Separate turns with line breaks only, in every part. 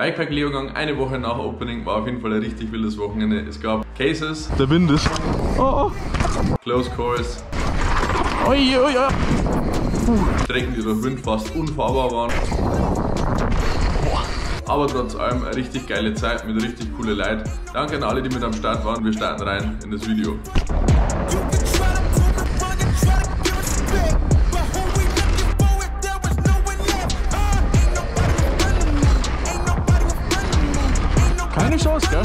Bikepack Leogang, eine Woche nach Opening, war auf jeden Fall ein richtig wildes Wochenende. Es gab Cases,
Der Wind ist. Oh, oh.
Close Calls,
Ui, ui, ui.
Strecken, die durch Wind fast unfahrbar waren. Aber trotz allem eine richtig geile Zeit mit richtig coole Leid. Danke an alle, die mit am Start waren. Wir starten rein in das Video.
Chance, gell?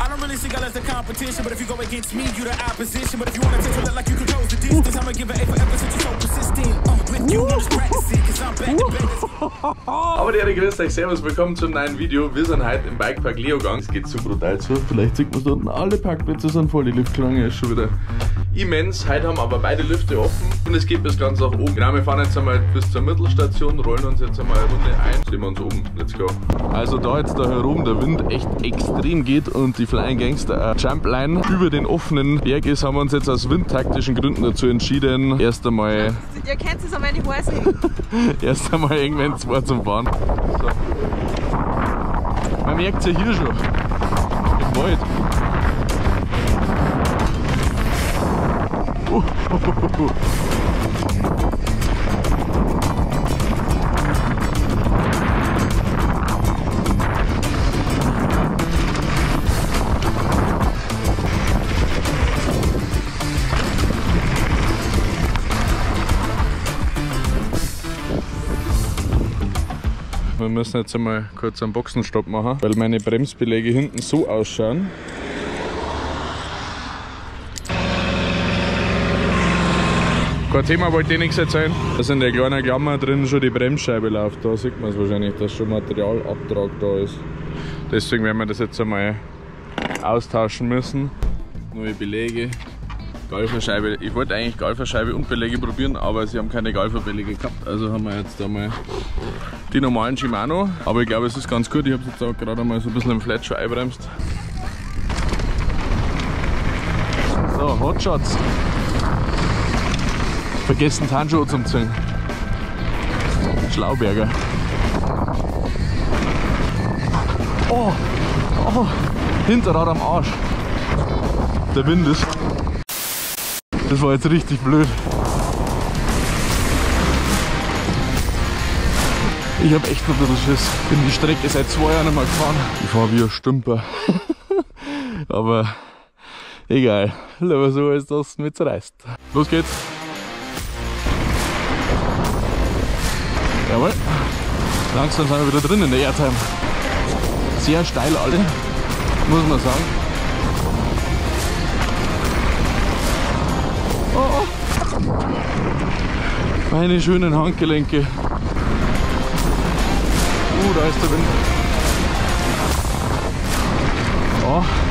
I don't really see y'all as the competition, but if you go against me, you the opposition. But if you wanna take a look like you can close the distance, I'ma give it A forever since you're so persistent. Uh, with you, I'm just practicing, cause I'm back to back.
Aber die Ehre grüßt euch, servus, willkommen zum neuen Video. Wir sind heute im Bikepark Leogang. Es geht so brutal zu. Vielleicht sieht man es unten, alle Parkplätze sind voll. Die Liftschlange ist schon wieder immens. Heute haben aber beide Lifte offen und es geht bis ganz nach oben. Genau, wir fahren jetzt einmal bis zur Mittelstation, rollen uns jetzt einmal eine Runde ein. Sehen wir uns oben. Let's go. Also da jetzt da herum der Wind echt extrem geht und die Flying Gangster äh, Jumpline über den offenen Berg ist, haben wir uns jetzt aus windtaktischen Gründen dazu entschieden, erst einmal
Ihr kennt es an meine hängen.
Erst einmal irgendwann zwei zum Fahren. So. Man merkt es ja hier schon. Im Wald. Wir müssen jetzt einmal kurz einen Boxenstopp machen, weil meine Bremsbeläge hinten so ausschauen. Kein Thema, wollte ich nichts erzählen. Da sind der kleine Klammer drin, schon die Bremsscheibe läuft. Da sieht man es wahrscheinlich, dass schon Materialabtrag da ist. Deswegen werden wir das jetzt einmal austauschen müssen. Neue Belege, Golferscheibe. Ich wollte eigentlich Golferscheibe und Beläge probieren, aber sie haben keine Golferbeläge gehabt. Also haben wir jetzt einmal die normalen Shimano. Aber ich glaube, es ist ganz gut. Ich habe jetzt auch gerade mal so ein bisschen im Flat schon einbremst. So, Hotshots. Vergessen Tanjo zum Ziehen. Schlauberger. Oh, oh, Hinterrad am Arsch. Der Wind ist. Das war jetzt richtig blöd. Ich hab echt ein bisschen Schiss. Bin die Strecke seit zwei Jahren nicht gefahren. Ich fahr wie ein Stümper. Aber egal. Lieber so als das mit zerreißt. Los geht's. Jawohl. Langsam sind wir wieder drin in der Airtime. Sehr steil alle, muss man sagen. Oh, oh. Meine schönen Handgelenke. Uh, da ist der Wind. Oh.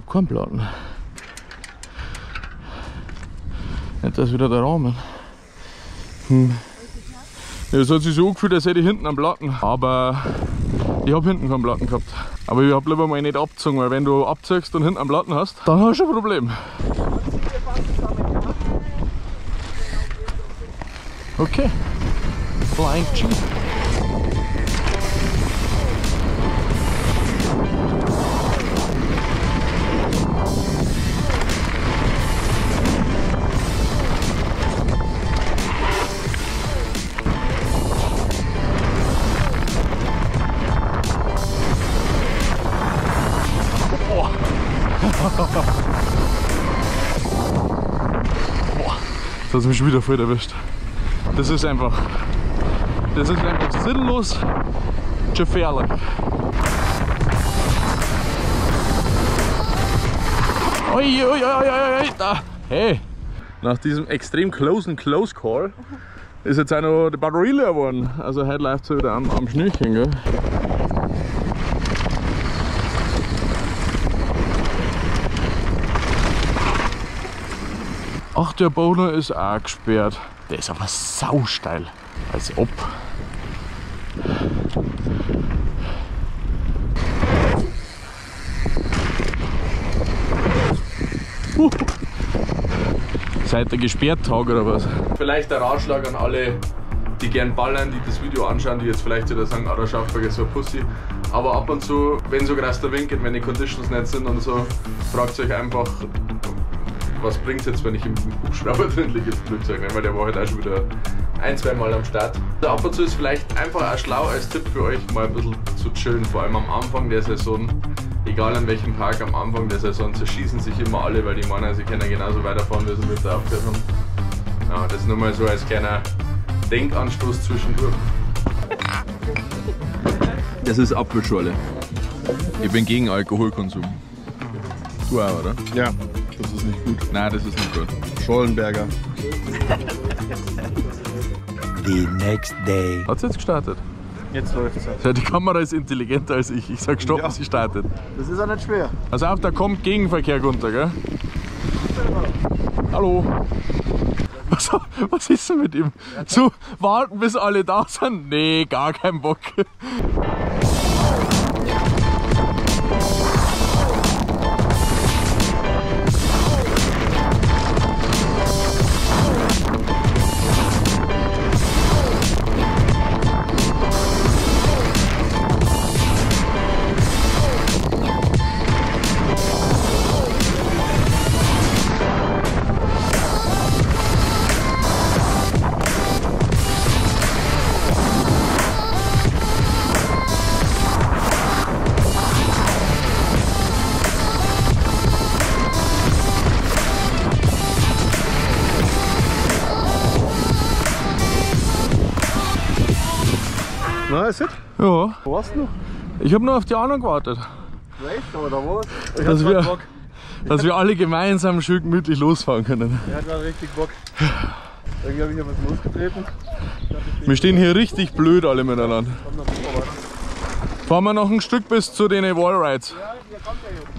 Ah, ich hab keinen Platten. Nicht, dass wieder der Rahmen. Hm. Ja, es hat sich so angefühlt, als hätte ich hinten einen Platten. Aber ich habe hinten keinen Platten gehabt. Aber ich habe lieber mal nicht abgezogen, weil wenn du abziehst und hinten einen Platten hast, dann hast du ein Problem. Okay. Flying G. Das hat mich schon wieder voll erwischt. Das ist einfach. Das ist einfach sinnlos gefährlich. Ui, ui, ui, da. Hey, nach diesem extrem closen Close Call ist jetzt auch noch die Batterie leer geworden. Also heute läuft es wieder am, am Schnürchen, gell? Ach, der Boner ist auch gesperrt. Der ist aber sausteil. Als ob. Uh. Seid ihr gesperrt, Tag oder was? Vielleicht der Ratschlag an alle, die gern ballern, die das Video anschauen, die jetzt vielleicht wieder sagen, ah, der Schaffberg ist so ein Pussy. Aber ab und zu, wenn so krass der Wind geht, wenn die Conditions nicht sind und so, fragt euch einfach, was bringt es jetzt, wenn ich im Hubschrauber drin liege im Flugzeug, ne? weil der war halt auch schon wieder ein, zwei Mal am Start. Also ab und zu ist vielleicht einfach auch schlau als Tipp für euch, mal ein bisschen zu chillen, vor allem am Anfang der Saison. Egal an welchem Tag, am Anfang der Saison zerschießen sich immer alle, weil die meinen, sie können genauso weiterfahren, wie sie mit der aufgehört haben. Ja, das nur mal so als kleiner Denkanstoß zwischendurch. Das ist Apfelschorle. Ich bin gegen Alkoholkonsum. Du auch, oder?
Ja, das ist nicht gut.
Nein, das ist nicht gut.
Schollenberger.
The next day.
Hat jetzt gestartet?
Jetzt läuft es.
Ja, die Kamera ist intelligenter als ich. Ich sag stopp,
Ja.
sie startet.
Das ist auch nicht schwer.
Also auf, da kommt Gegenverkehr runter, gell? Hallo. Was, was ist denn mit ihm? So, warten bis alle da sind? Nee, gar kein Bock.
Na, ist es?
Ja,
Wo warst du?
ich habe nur auf die anderen gewartet.
Echt? Aber da war was.
Dass wir-
Bock.
Dass wir alle gemeinsam schön gemütlich losfahren können.
Hat gerade richtig Bock. Irgendwie habe ich ja was losgetreten.
Wir stehen hier richtig blöd alle miteinander.
Noch.
Fahren wir noch ein Stück bis zu den Wallrides.
Ja, hier kommt der Junge.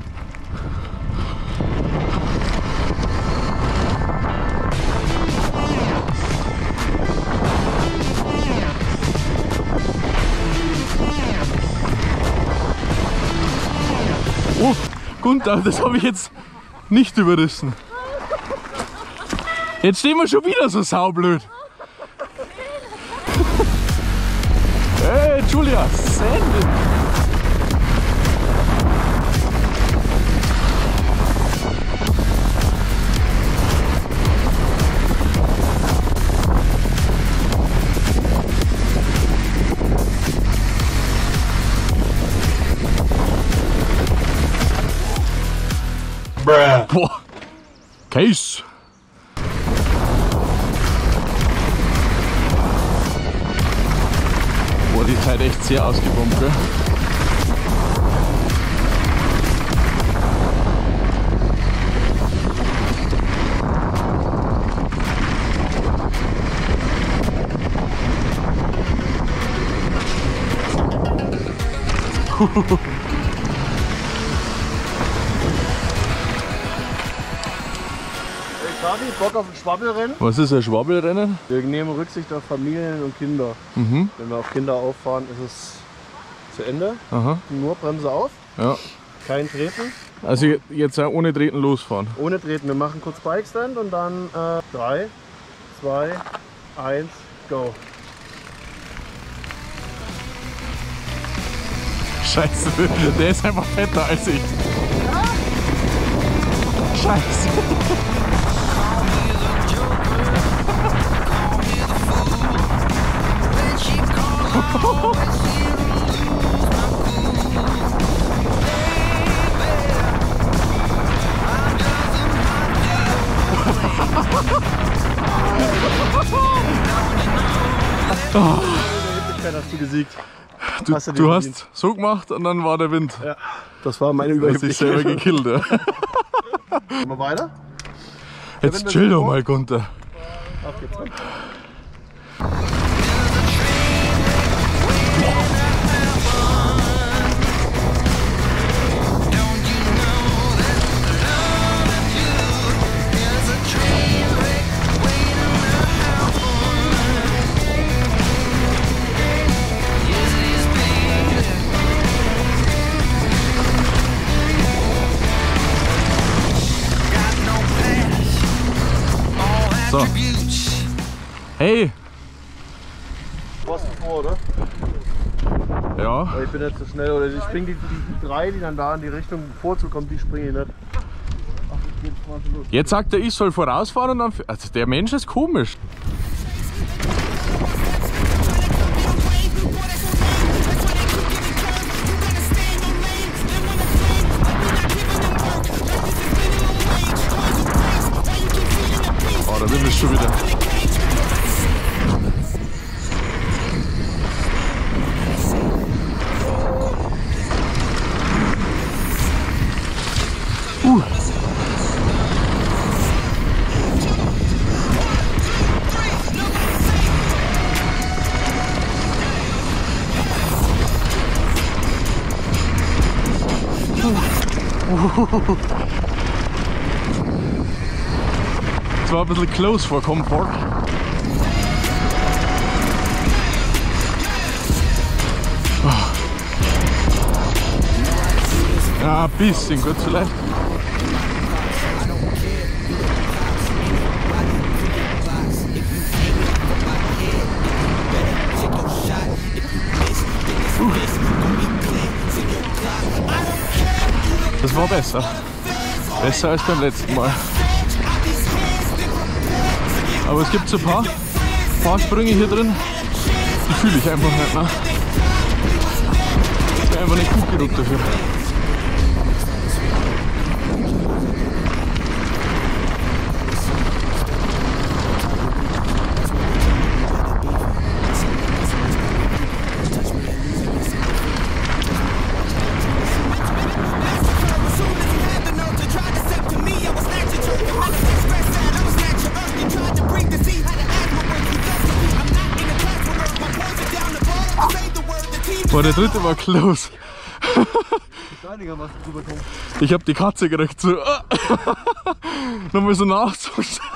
Gunther, das habe ich jetzt nicht überrissen. Jetzt stehen wir schon wieder so saublöd. Hey, Julia, send Boah. Case. Boah, die Zeit echt sehr ausgebombt, gell?
Hey Bock auf ein Schwabbelrennen?
Was ist ein Schwabbelrennen?
Wir nehmen Rücksicht auf Familien und Kinder.
Mhm.
Wenn wir auf Kinder auffahren, ist es zu Ende.
Aha,
Nur Bremse auf,
ja.
kein Treten.
Also je- jetzt ohne Treten losfahren.
Ohne Treten. Wir machen kurz Bikestand und dann 3, 2, 1, go.
Scheiße, der ist einfach fetter als ich. Scheiße.
Überheblichkeit hast du gesiegt.
Du,
Hast du
du hast so gemacht und dann war der Wind.
Ja, das war meine
Du hast dich selber
Überheblichkeit.
gekillt. Ja.
Gehen wir weiter?
Jetzt chill doch mal, Gunther.
Auf geht's.
Hey,
Was vor, oder?
ja.
Aber ich bin nicht so schnell. Oder ich springe die, die, die drei, die dann da in die Richtung vorzukommen, die springe ich nicht. Ach, jetzt so.
Jetzt sagt er, ich soll vorausfahren und dann. Also der Mensch ist komisch. Oh, da bin ich schon wieder. Das war ein bisschen close vor Comfort. Ja, ein bisschen gut vielleicht. Das war besser. Besser als beim letzten Mal. Aber es gibt so ein paar, paar Sprünge hier drin, die fühle ich einfach nicht. Ne? Ich bin einfach nicht gut genug dafür. Boah, der dritte war close. Ich hab die Katze gekriegt. So. Nochmal so nachzugschauen.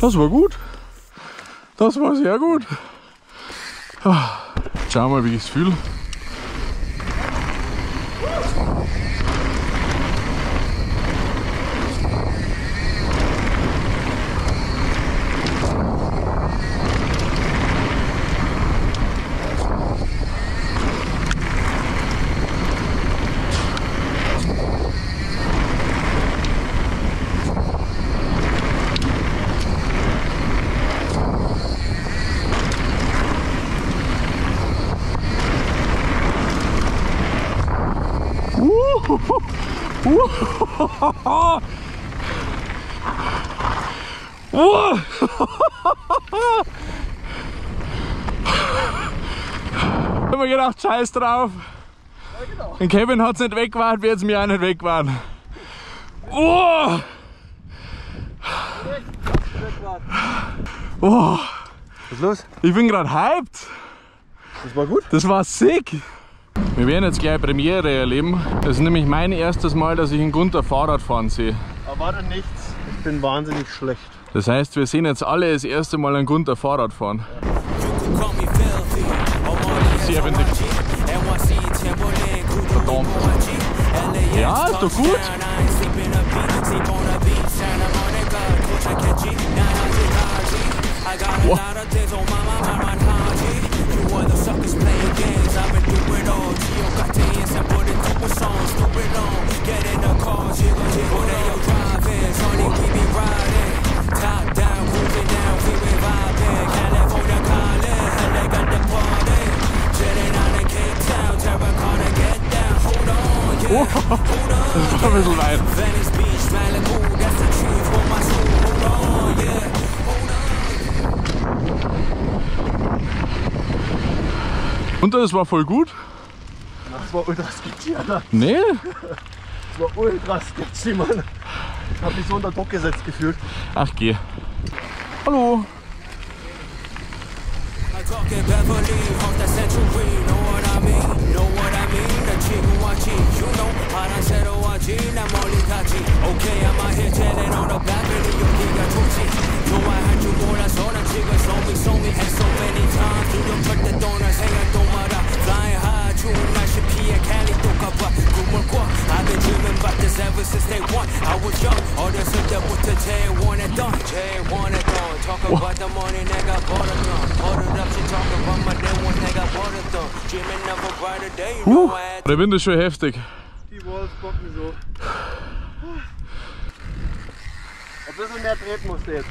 Das war gut. Das war sehr gut. Ah, Schau mal, wie ich es fühle. Ich hab mir gedacht, scheiß drauf. Den Kevin hat's nicht weggewarnt, wird's mir auch nicht wegwarnen. Oh! Oh!
Was ist los?
Ich bin gerade hyped.
Das war gut.
Das war sick. Wir werden jetzt gleich Premiere erleben. Das ist nämlich mein erstes Mal, dass ich einen Gunther Fahrrad fahren sehe.
Erwarte nichts. Ich bin wahnsinnig schlecht.
Das heißt, wir sehen jetzt alle das erste Mal einen Gunther Fahrrad fahren. Sehr windig. Verdammt. Ja, ist doch gut.
I boy, playing games. I've been through it all. Geo got the ends put it through with songs. Do on, get in the car, jiggle, jiggle. They all driving, honey, we be riding. Top down, cruising down, we be vibing. California calling, and they got the party. Chilling out in Cape Town, Terracotta, get down. Hold on, yeah. Hold on.
Das war ein bisschen.
Venice Beach, Malibu, that's the truth. Hold my soul, hold on, yeah. Hold on.
Und das war voll gut?
Das war ultra sketchy, Alter.
Nee?
Das war ultra sketchy, Mann. Ich hab mich so unter Druck gesetzt gefühlt.
Ach, geh. Hallo.
I talk in Beverly, off that century, know what I
Der Wind ist schon heftig.
Die Walls bocken so. Ein bisschen mehr treten musst du jetzt.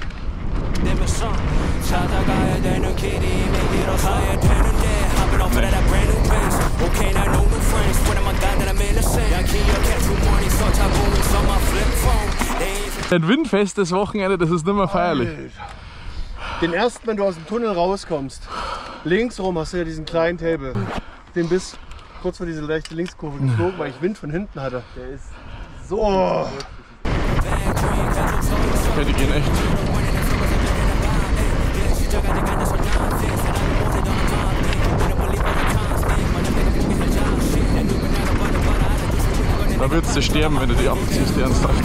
Ein windfestes Wochenende, das ist nicht mehr feierlich.
Den ersten, wenn du aus dem Tunnel rauskommst, links rum hast du ja diesen kleinen Table. Den bist kurz vor diese leichte Linkskurve geflogen, weil ich Wind von hinten hatte. Der ist so. Oh.
Ja, die gehen echt. Da würdest du sterben, wenn du die abziehst, ernsthaft.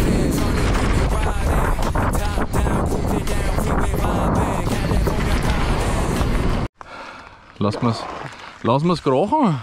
Lass mal's. Lass mal's krachen.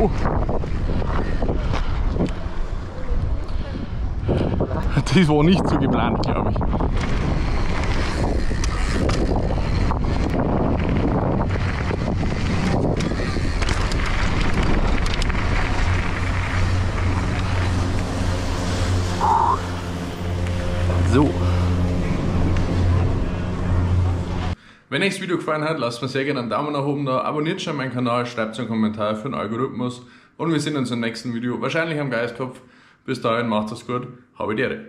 Oh. Das war nicht so geplant, glaube ich. So. Wenn euch das Video gefallen hat, lasst mir sehr gerne einen Daumen nach oben da, abonniert schon meinen Kanal, schreibt einen Kommentar für den Algorithmus und wir sehen uns im nächsten Video, wahrscheinlich am Geistkopf. Bis dahin, macht es gut, habe die Ehre.